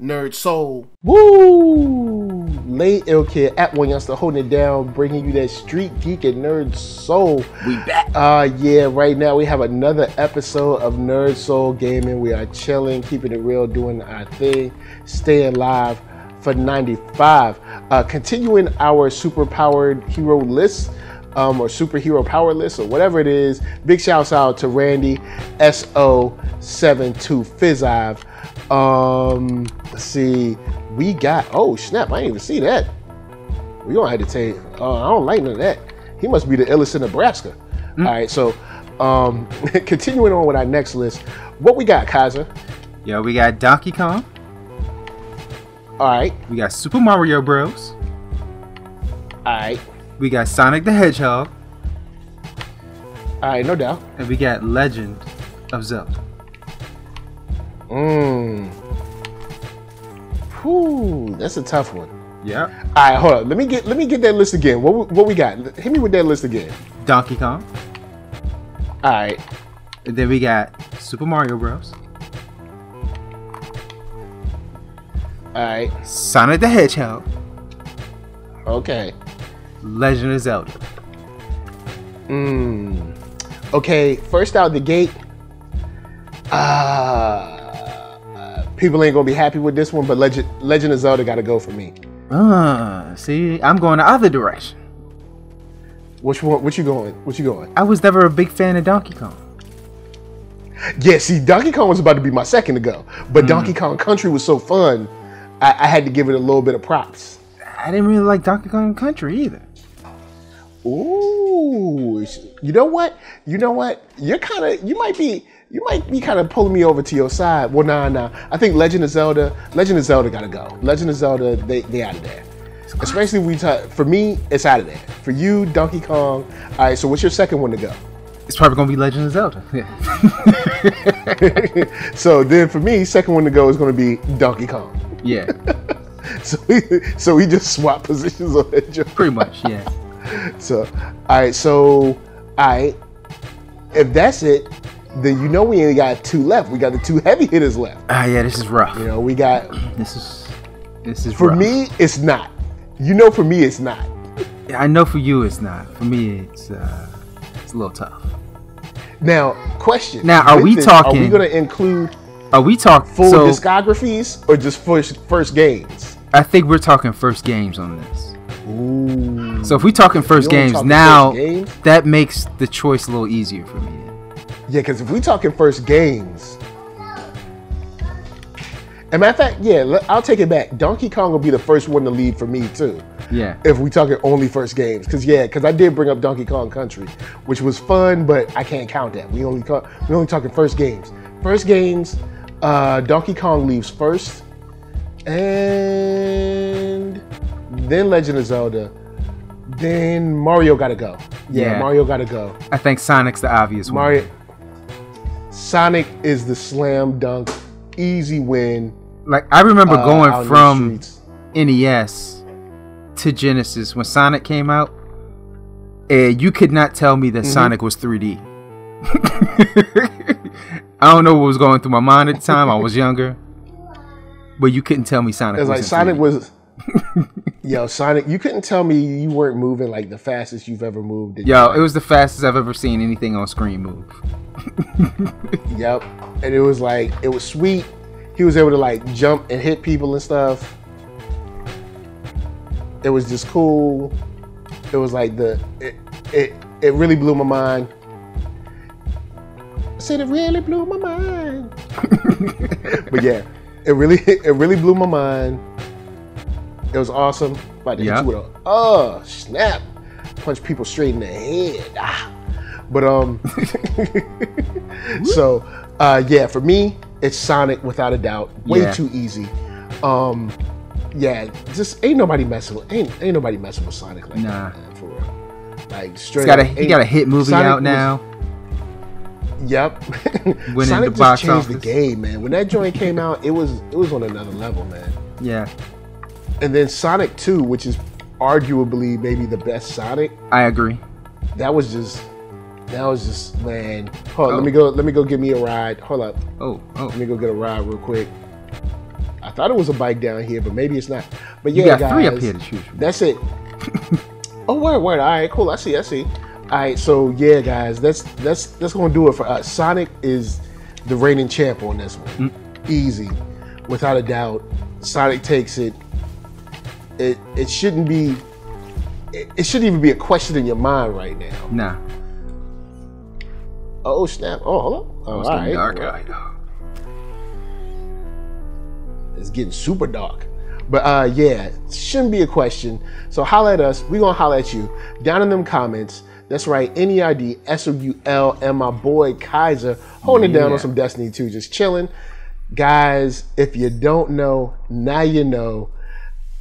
Nerd Soul. Woo! Le Ill Kid at One Youngsta holding it down, bringing you that street geek and nerd soul. We back. Uh, yeah, right now we have another episode of Nerd Soul Gaming. We are chilling, keeping it real, doing our thing, staying live for 95. Uh, continuing our super powered hero list. Um, or superhero power list or whatever it is. Big shouts out to Randy SO72 Fizzive. Um, let's see. We got oh snap, I didn't even see that. We gonna have to take uh, I don't like none of that. He must be the illest in Nebraska. All right, so um continuing on with our next list. What we got, Kaiser? Yo, we got Donkey Kong. All right, We got Super Mario Bros. all right, We got Sonic the Hedgehog. all right, no doubt. And we got Legend of Zelda. Mmm. Whew, that's a tough one. Yeah. All right, hold on. Let me get let me get that list again. What we- what we got? Hit me with that list again. Donkey Kong. All right, And then we got Super Mario Bros. all right, Sonic the Hedgehog. okay. Legend of Zelda. Mm. Okay, first out the gate. Uh, people ain't gonna be happy with this one, but Legend Legend of Zelda gotta go for me. Uh, see, I'm going the other direction. Which one? What you going? What you going? I was never a big fan of Donkey Kong. Yeah, see, Donkey Kong was about to be my second to go, but Donkey Kong Country was so fun, I, I had to give it a little bit of props. I didn't really like Donkey Kong Country either. Ooh, you know what? You know what? You're kind of, you might be, you might be kind of pulling me over to your side. Well, nah, nah. I think Legend of Zelda, Legend of Zelda gotta go. Legend of Zelda, they they out of there. Especially we. For me, it's out of there. For you, Donkey Kong. All right. So what's your second one to go? It's probably gonna be Legend of Zelda. Yeah. So then for me, second one to go is going to be Donkey Kong. yeah, So we, so we just swap positions on that joke. pretty much. Yeah. So, all right. So, all right. If that's it, then you know we only got two left. We got the two heavy hitters left. Ah, yeah. This is rough. You know, we got This is this is for rough. me, it's not. You know, for me, it's not. I know for you it's not. For me, it's uh, it's a little tough. Now, question. Now, are we this, Are we going to include Are we talking? full So discographies or just first first games? I think we're talking first games on this. Ooh. So if we talking first games talking now, first games? that makes the choice a little easier for me. Yeah, because if we talking first games, and matter of fact, yeah, I'll take it back. Donkey Kong will be the first one to lead for me too. Yeah. If we talking only first games, because yeah, because I did bring up Donkey Kong Country, which was fun, but I can't count that. We only we only talking first games. First games, uh, Donkey Kong leaves first, and then Legend of Zelda, then Mario gotta go. Yeah, Yeah. Mario gotta go. I think Sonic's the obvious one. Mario. Sonic is the slam dunk, easy win. Like I remember uh, going from. NES to Genesis when Sonic came out, and you could not tell me that Mm-hmm. Sonic was 3D. I don't know what was going through my mind at the time. I was younger, but you couldn't tell me Sonic It's was like Sonic was. Yo, Sonic, you couldn't tell me you weren't moving like the fastest you've ever moved. Yo, it was the fastest I've ever seen anything on screen move. Yep, and it was like it was sweet. He was able to like jump and hit people and stuff. It was just cool. It was like the it it, it really blew my mind. I said it really blew my mind. but yeah, it really it really blew my mind. It was awesome. About to Yeah. hit you with a oh snap, punch people straight in the head. Ah. But um, so uh, yeah, for me, it's Sonic without a doubt. Way Yeah. too easy. Um, yeah, just ain't nobody messing with ain't ain't nobody messing with Sonic like Nah. that, man, for real. Like straight got a he got a hit movie Sonic out was- now. Yep. Winning Sonic the just box changed the game, man. When that joint came out, it was it was on another level, man. Yeah, And then Sonic 2, which is arguably maybe the best Sonic, I agree. that was just that was just man. Hold on, Oh. let me oh. go let me go give me a ride. Hold up. Oh, oh, Let me go get a ride real quick. I thought it was a bike down here, but maybe it's not. But You yeah, got three up here to choose from. That's it. oh, word, word. All right, cool. I see, I see. All right, so yeah, guys, that's that's that's gonna do it for us. Sonic is the reigning champ on this one, mm. easy, without a doubt. Sonic takes it. It it shouldn't be. It, it shouldn't even be a question in your mind right now. Nah. Oh snap! Oh, hold on. Oh, It's all getting right. dark out here. It's getting super dark. But uh, yeah, shouldn't be a question. So holla at us. we going to holla at you down in them comments. That's right, NEID, S-O-U-L, and my boy Kaiser holding it down on some Destiny 2, just chilling. Guys, if you don't know, now you know.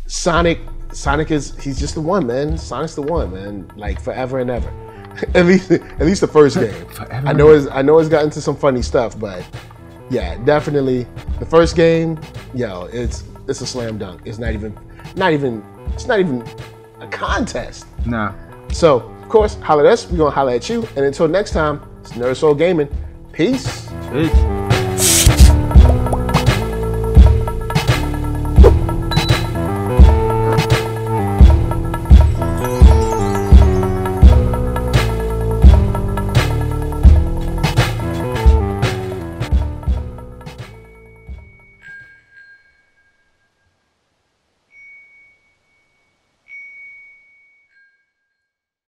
Sonic, Sonic is, he's just the one, man. Sonic's the one, man. Like forever and ever. at least, at least the first game. Forever I know it's, I know it's gotten to some funny stuff, but yeah, definitely the first game, yo, it's it's a slam dunk. It's not even not even it's not even a contest. Nah. So, of course, holla at us, we're gonna holla at you. And until next time, it's Nerd Soul Gaming. Peace. Peace.